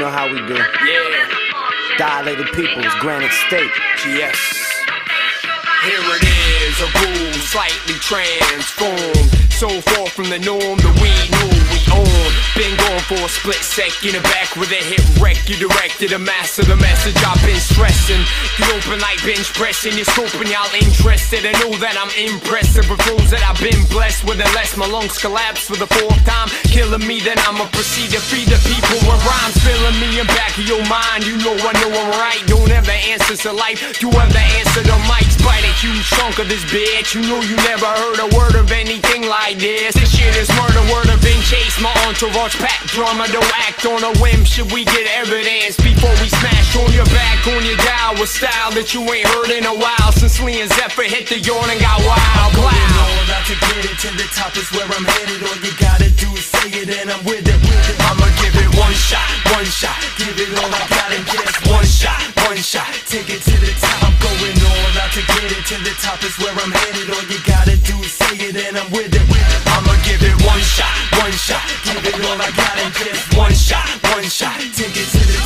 know how we do. Yeah, Dilated peoples, granite state. GS. Here it is, a rule slightly transformed. So far from the norm that we knew we own. Been gone for a split second, back with a hit wreck. You directed a mass of the message I've been stressing. You open like bench pressing, you're scoping, y'all interested. I know that I'm impressive with rules that I've been blessed with. Unless my lungs collapse for the fourth time, killing me, then I'ma proceed to feed the people with rhymes filling me in back of your mind. You know I know I'm right. Don't have the answers to life. You the answer to mics. Bite a chunk of this bitch. You know you never heard a word of anything like this. This shit is murder. Word of in chase. My entourage pack drama. Don't act on a whim. Should we get evidence before we smash on your back, on your dial with style that you ain't heard in a while since Lee and Zephyr hit the yawn and got wild. Going Cloud. all out to get it to the top is where I'm headed. All you gotta do is say it and I'm with it. With it. I'ma give it one shot, one shot. All you gotta do is say it and I'm with it. I'ma give it one shot, one shot. Give it all I got and just one shot, one shot. Take it to the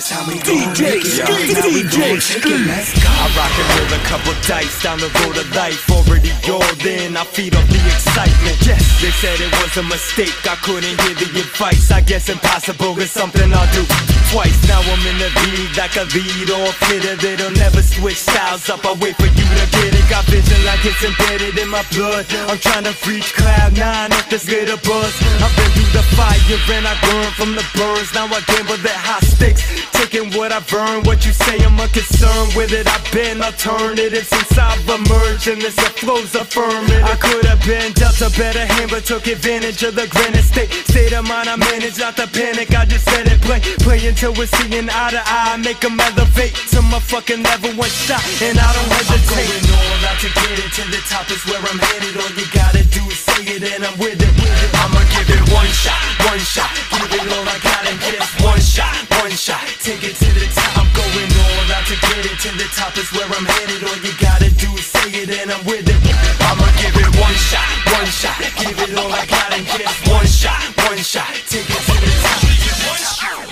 That's how we gon' DJ make it. Skee, That's how we DJ gon' take Skee. Let's go. I rock and roll a couple dice down the road of life. Already all in, I feed off the excitement. Yes, they said it was a mistake. I couldn't hear the advice. I guess impossible is something I'll do twice. Now I'm in the lead like a lead off hitter. They don't never switch styles up. I wait for you to get it. Got vision like it's embedded in my blood. I'm trying to reach cloud nine off this little buzz. I've been through the fire and I learned from the burns. Now I gamble that high stakes. What I've earned, what you say I'm unconcerned with it. I've been alternative since I've emerged, and this flows affirmative. I could have been dealt a better hand, but took advantage of the granite state. State of mind I manage, not the panic. I just let it play, play until we're seeing eye to eye. Make 'em elevate to my fucking level, one shot, and I don't I'm hesitate. going all out to get it to the top is where I'm headed. All you gotta do is say it and I'm. With it. To get it to the top is where I'm headed. All you gotta do is say it and I'm with it. I'ma give it one shot, one shot. Give it all I got and just one shot, one shot. Take it to the top.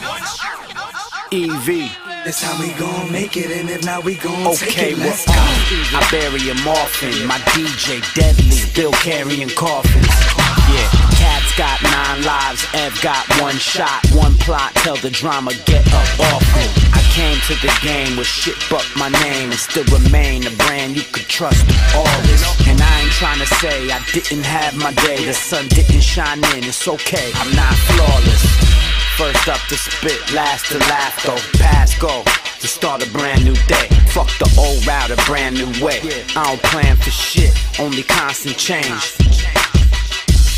EV. That's how we gon' make it, and if not, we gon' Okay, take it. well, Let's go. uh, I bury him often. My DJ deadly, still carrying coffins. Yeah, Cat's got nine Ev got one shot, one plot. Tell the drama, get up off me. I came to the game with shit but my name and still remain a brand you could trust all this. And I ain't trying to say I didn't have my day. The sun didn't shine in, it's okay. I'm not flawless. First up to spit, last to laugh though. Pass go to start a brand new day. Fuck the old route, a brand new way. I don't plan for shit, only constant change.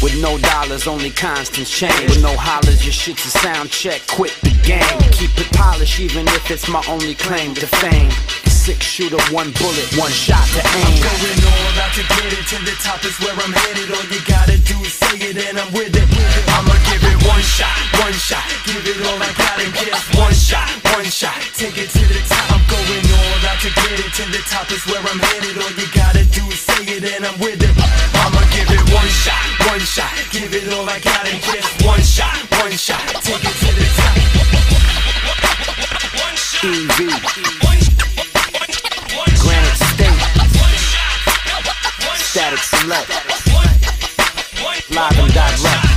With no dollars, only constant change. With no hollers, your shit's a sound check. Quit the game. Keep it polished, even if it's my only claim to fame. Six shooter, one bullet, one shot to aim. I'm Going all out to get it to the top is where I'm headed. All you gotta do is say it and I'm with it. I'ma give it one shot, one shot. Give it all I got and just one shot, one shot. Take it to the top. I'm going all out to get it to the top is where I'm headed. All you gotta do is say it and I'm with it. I'ma give it one shot, shot. Give it all I got and just one shot, one shot. Take it to the top. One shot. EV. Granite State. One shot. Static Selektah. Live and direct.